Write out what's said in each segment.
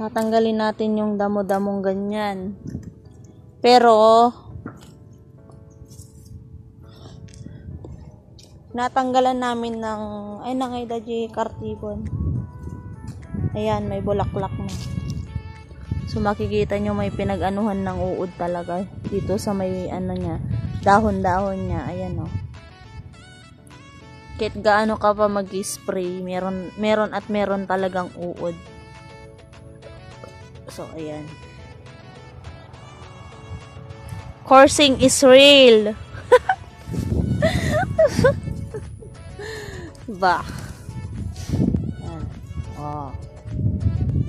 tatanggalin natin yung damo-damong ganyan. Pero, natanggalan namin ng, ay nangay daji kartibon. Ayan, may bulaklak na. So, makikita nyo may pinag-anuhan ng uod talaga. Dito sa may, ano niya, dahon-dahon niya. Ayan. Oh. Kahit gaano ka pa mag-spray, meron, meron at meron talagang uod. So, ayan. Coursing is real. ba? Yan. Oh.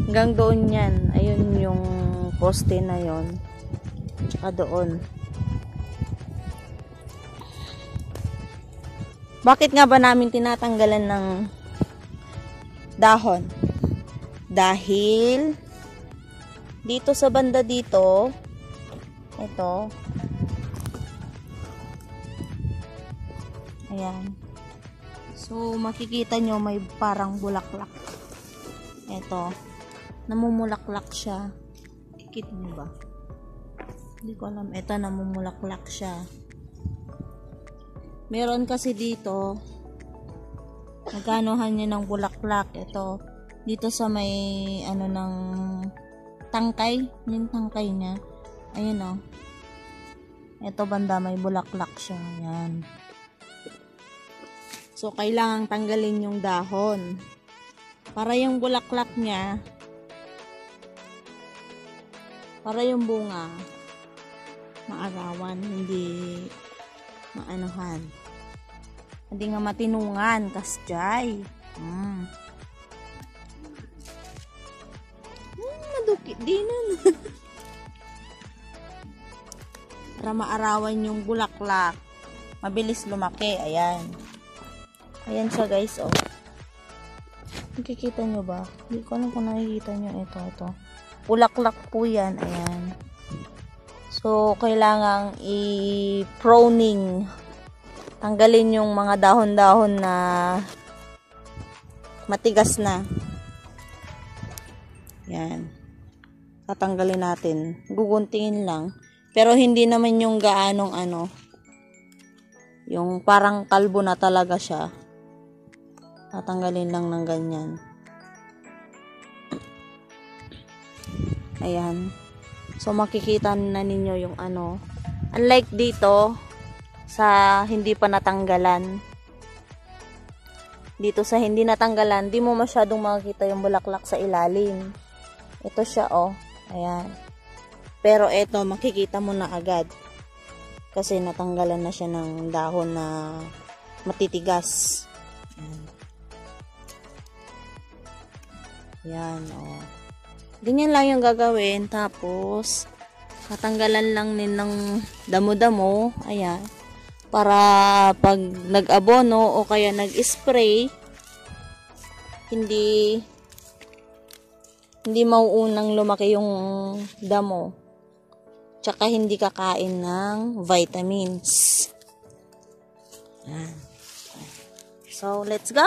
Hanggang doon yan. Ayun yung poste na yon. Tsaka doon. Bakit nga ba namin tinatanggalan ng dahon? Dahil dito sa banda dito, ito, ayan, so makikita nyo may parang bulaklak. Ito, namumulaklak siya. Kikit mo ba? Hindi ko alam. Ito, namumulaklak siya. Meron kasi dito, nagkanohan niya ng bulaklak. Ito, dito sa may, ano, ng tangkay. Yung tangkay niya. Ayan o. Oh. Ito banda, may bulaklak siya. Ayan. So, kailangang tanggalin yung dahon. Para yung bulaklak niya, para yung bunga, maarawan, hindi maanuhan. Hindi nga matinungan, kasjay. Hmm. Madukit din nun. Para maarawan yung bulaklak. Mabilis lumaki. Ayan. Ayan siya guys, oh. Nakikita nyo ba? Hindi ko alam kung nakikita nyo. Ito, ito. Bulaklak po yan. Ayan. So, kailangang i-proning tanggalin yung mga dahon-dahon na matigas na. Yan. Tatanggalin natin. Guguntingin lang. Pero hindi naman yung gaanong ano. Yung parang kalbo na talaga siya. Tatanggalin lang ng ganyan. Ayan. So, makikita na ninyo yung ano. Unlike dito, sa hindi pa natanggalan. Dito sa hindi natanggalan, di mo masyadong makikita yung bulaklak sa ilalim. Ito siya, oh. Ayan. Pero ito, makikita mo na agad. Kasi natanggalan na siya ng dahon na matitigas. Ayan. Yan, oh. Ganyan lang yung gagawin. Tapos, tatanggalan lang din ng damo-damo. Ayan para pag nag-abono o kaya nag-spray hindi hindi mauunang lumaki yung damo. Tsaka hindi kakain ng vitamins. So let's go.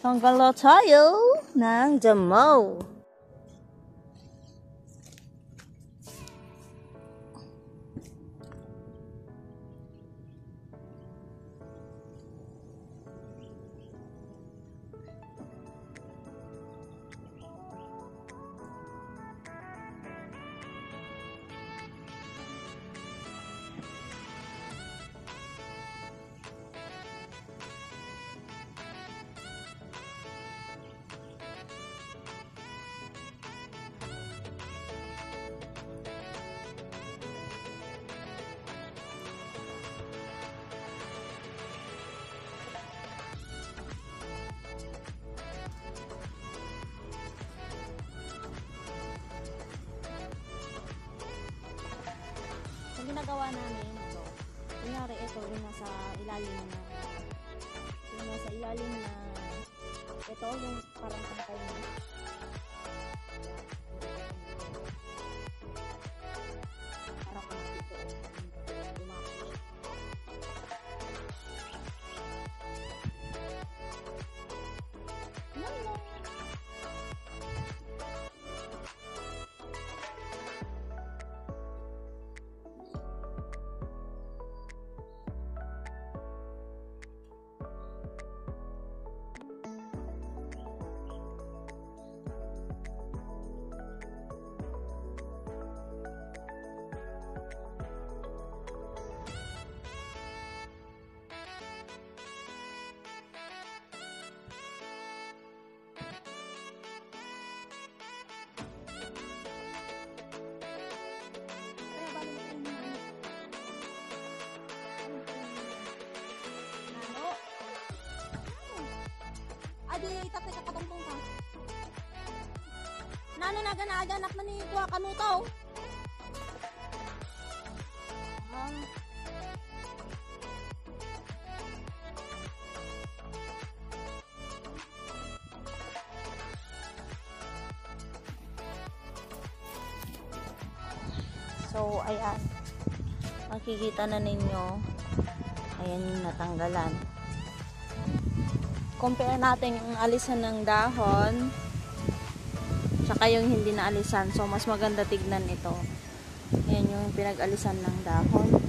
Tanggal tayo ng damo ginagawa namin ito, kunyari ito yung nasa ilalim na yung nasa ilalim na ito yung parang tangkay na adi itatay ka katungtong ka. Nano na ganaga anak na ni kuha kanutaw. Ah. So, ayan. Makikita na ninyo. Ayan yung natanggalan. Compare natin yung alisan ng dahon tsaka yung hindi na alisan. So, mas maganda tignan ito. Ayan yung pinag-alisan ng dahon.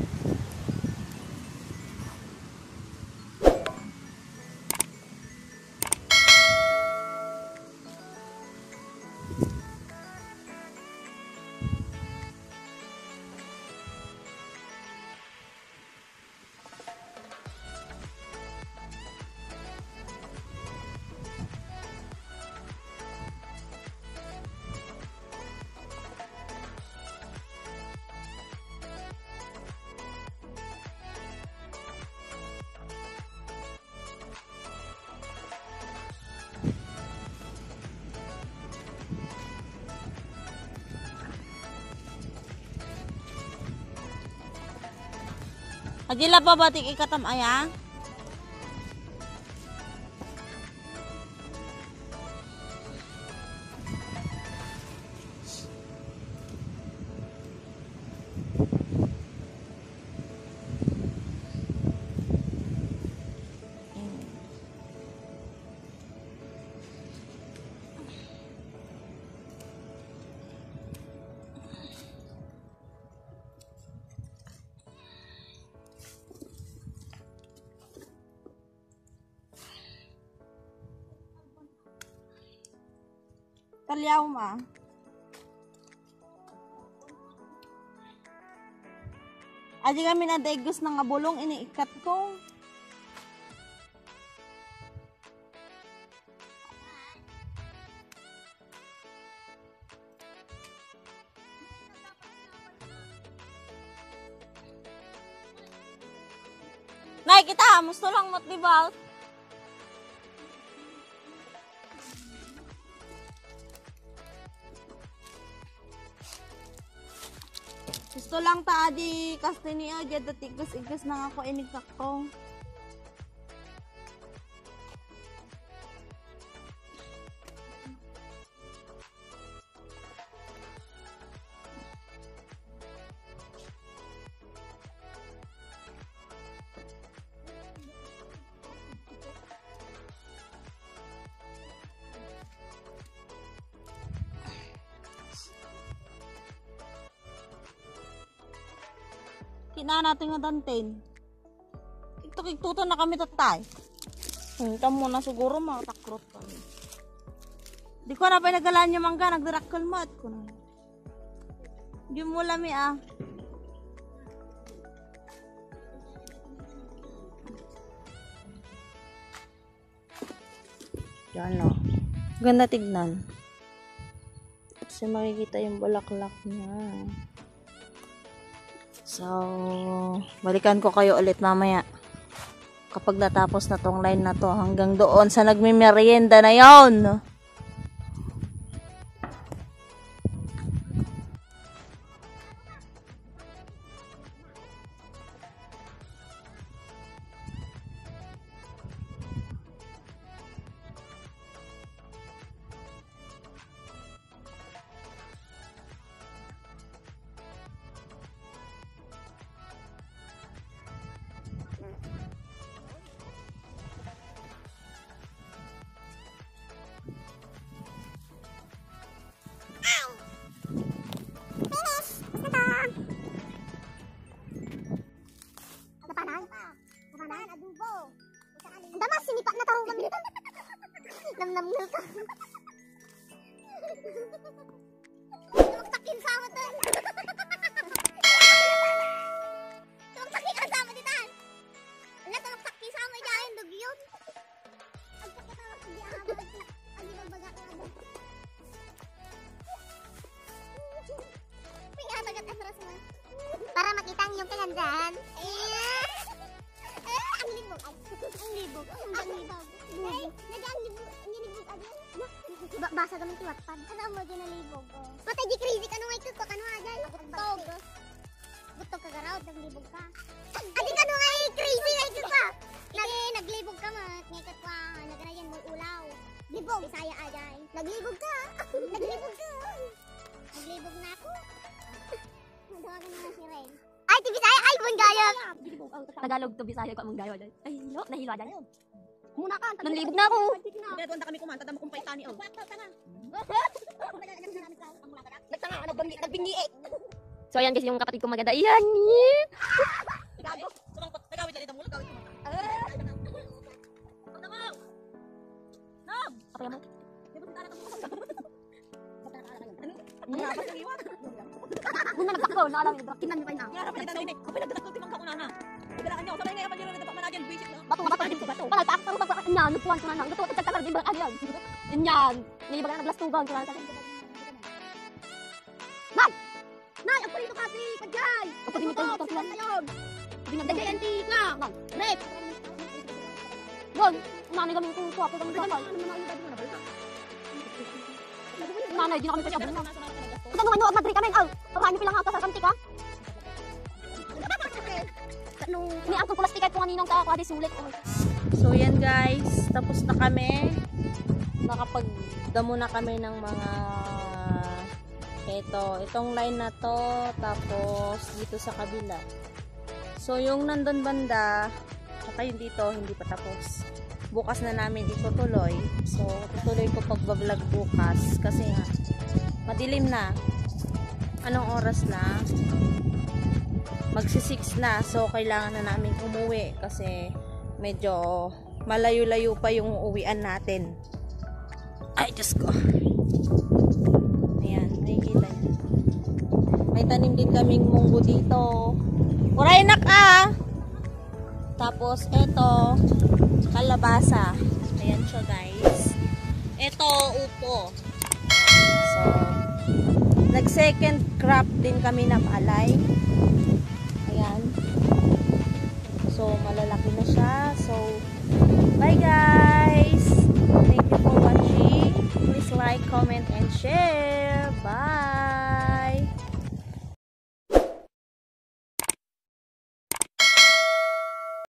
Agila pa batik ikatam aya? Talyaw ma. Adi kami na daigos ng abulong iniikat ko. Nay, kita, musto lang matibal. Lang ta adi kaste niya jud tigos-igos na ako inigsak ko. Kina natin nga danten. Tiktok-tiktuto na kami tatay. Hinta mo na siguro matakrot kami. Di ko na pa nagalaan yung mangga, nagdirakal mo at ko na. Di mo lami ah. Yan o. Ganda tignan. Kasi makikita yung bulaklak niya. So, balikan ko kayo ulit mamaya. Kapag natapos na tong line na to, hanggang doon sa nagmimerienda na yon. Mo. Para makita ang iyong kagandahan. Eh, ang libo. Ay, ang libo. libog. Ang libog. Ay, nagang libog. Ang libog adyan. Ba basa gamin ti Wattpad. Ano mo din ang libog? Patay di crazy ka nung ikot ko kanu adyan. Butog. Butog ka garaw, naglibog ka Tagalog to Bisaya ko among dayo dai. Ay, hilo, nahilo dai. Muna ka. Nanlibog na ako. Kaya doon na kami kumanta, tama kong paitani oh. Nagtanga, nagbingi, nagbingi eh. So ayan guys, yung kapatid ko maganda. Yan. Gago, sumangkot, nagawit na dito mula, gawit mo. Apa yan mo? Mahapad ang iwan. Muna nagtakbo, naalam ni Drakinan ni na. Nga rapat na ini, kapag nagdadak timang kauna na. Igalaan niyo, sabay nga yaman yun, nagdapak manadyan, visit na. Bato nga bato din bato. Wala tak tang bato nya nupuan ko na nang. Gato tagtakar di ba aliyan. Inyan. Ni ba na naglastugan ko na sa. Nay! Nay, ang prito kasi kajay. Kapag mo tayo tayo ngayon. Binagdagay antik na. Nay, rep. Wag, nani kami kung kuha ko kami sa kay. Nanay, di na kami kasi abon na. Kasi nung ano, Madrid kami, oh, parang pilang ako sa kantik ha. Ni ang kulas tiket kung aninong ta ako adi sulit. Oh. So yan guys, tapos na kami. Nakapagdamo na kami ng mga ito, itong line na to, tapos dito sa kabila. So yung nandun banda, tsaka yung dito, hindi pa tapos. Bukas na namin itutuloy. So, tutuloy ko pagbablog bukas kasi nga, madilim na. Anong oras na? Magsi-6 na. So, kailangan na namin umuwi kasi medyo malayo-layo pa yung uwian natin. Ay, Diyos ko. Ayan, nakikita niyo. May tanim din kaming munggo dito. Uray na ka! Tapos, eto, kalabasa. Ayan siya, guys. Eto, upo. So, nag-second crop din kami na palay. Ayan. So, malalaki na siya. So, bye guys! Thank you for watching. Please like, comment, and share. Bye!